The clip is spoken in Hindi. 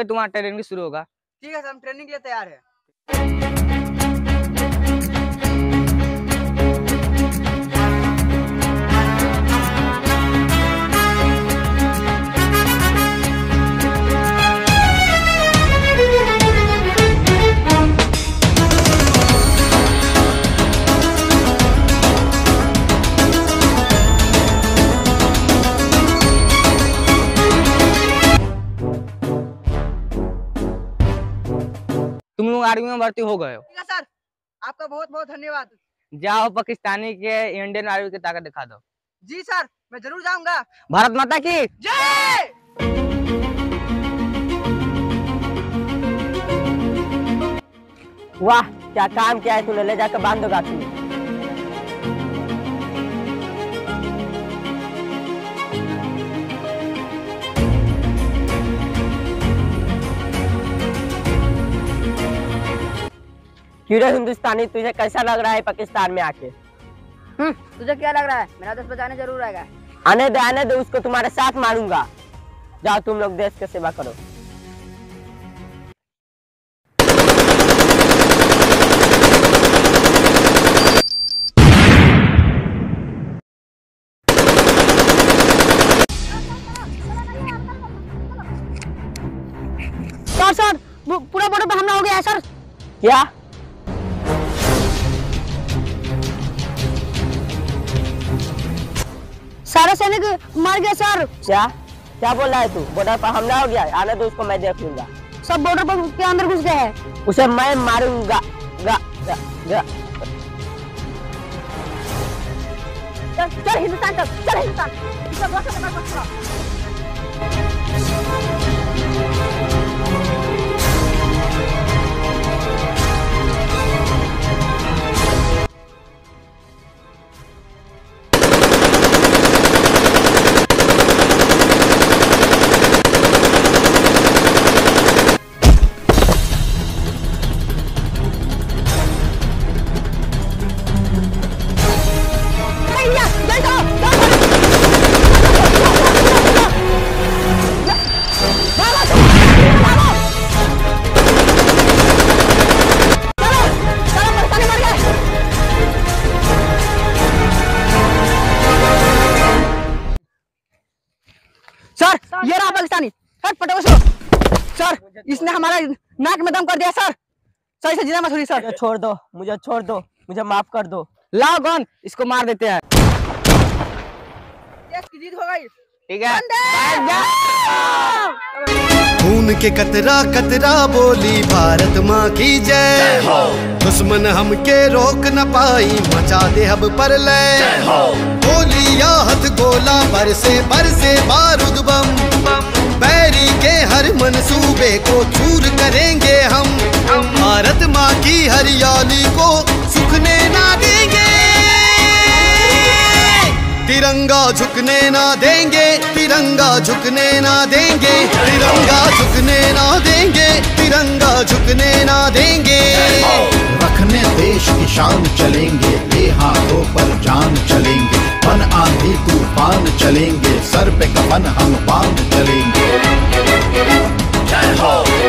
है तुम्हारा ट्रेनिंग शुरू होगा। ठीक है सर हम ट्रेनिंग के लिए तैयार है। तुम लोग आर्मी में भर्ती हो गए हो। सर। आपका बहुत बहुत धन्यवाद। जाओ पाकिस्तानी के इंडियन आर्मी की ताकत दिखा दो। जी सर। मैं ज़रूर जाऊँगा। भारत माता की। जय! वाह क्या काम किया है तूने? ले जाकर बाँध दो गाछी क्यों हिंदुस्तानी? तुझे कैसा लग रहा है पाकिस्तान में आके? तुझे क्या लग रहा है? मेरा दोस्त बचाने ज़रूर आएगा। आने दे आने दे उसको तुम्हारे साथ मारूँगा। जाओ तुम लोग देश की सेवा करो। सर सर पूरा बॉर्डर पर हमला हो गया है सर। क्या? सारे सैनिक मार गया सर। क्या? क्या बोल रहा है तू? बॉर्डर पर हमला हो गया? है? आने दो उसको मैं देख लूँगा। सब बॉर्डर पर के अंदर घुस गया है। उसे मैं मारूँगा। गा, गा, गा। चल चल हिंदुस्तान चल चल हिंदुस्तान। हट पटो सर सर इसने हमारा नाक में दम कर दिया सर। सही से मत छोड़िए सर। छोड़ दो मुझे छोड़ दो मुझे माफ़ कर दो। लाओ गन इसको मार देते हैं। जीत हो गई। ठीक है। खून के कतरा कतरा बोली भारत माँ की जय दुश्मन हमके रोक न पाई मचा दे अब पर ले गोली या हथ गोला, बरसे बरसे बारूद बम। बैरी के हर मंसूबे को चूर करेंगे हम। भारत माँ की हरियाली को सुखने ना देंगे। तिरंगा झुकने ना देंगे, तिरंगा झुकने ना देंगे। तिरंगा झुकने ना देंगे, तिरंगा झुकने ना देंगे। रखने देश की शान चलेंगे हाथों पर जान चलेंगे। तूफ़ान चलेंगे सर पे कफन हम बाँध चलेंगे। जय हो।